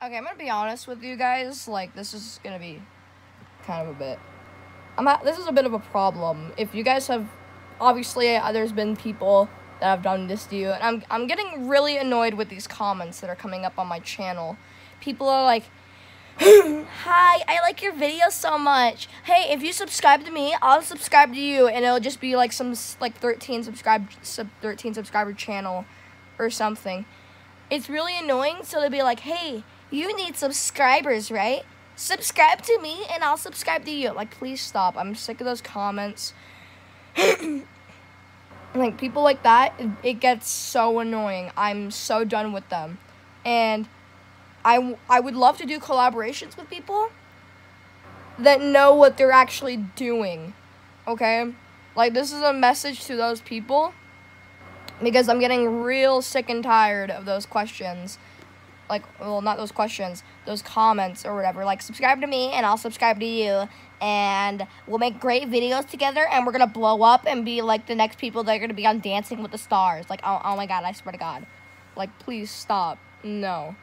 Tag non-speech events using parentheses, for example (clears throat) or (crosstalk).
Okay, I'm gonna be honest with you guys. Like, this is gonna be kind of a bit. I'm at, this is a bit of a problem. If you guys have, obviously, uh, there's been people that have done this to you, and I'm I'm getting really annoyed with these comments that are coming up on my channel. People are like, (laughs) "Hi, I like your video so much. Hey, if you subscribe to me, I'll subscribe to you, and it'll just be like some like 13 subscribe sub 13 subscriber channel or something." It's really annoying. So they'll be like, "Hey, you need subscribers, right? Subscribe to me, and I'll subscribe to you." Like, please stop. I'm sick of those comments. (clears throat) like people like that, it, gets so annoying. I'm so done with them, and I I would love to do collaborations with people that know what they're actually doing. Okay, like this is a message to those people because I'm getting real sick and tired of those questions. Like, well, not those questions, those comments or whatever. Like, subscribe to me and I'll subscribe to you. And we'll make great videos together and we're gonna blow up and be like the next people that are gonna be on Dancing with the Stars. Like, oh, oh my god, I swear to God. Like, please stop. No.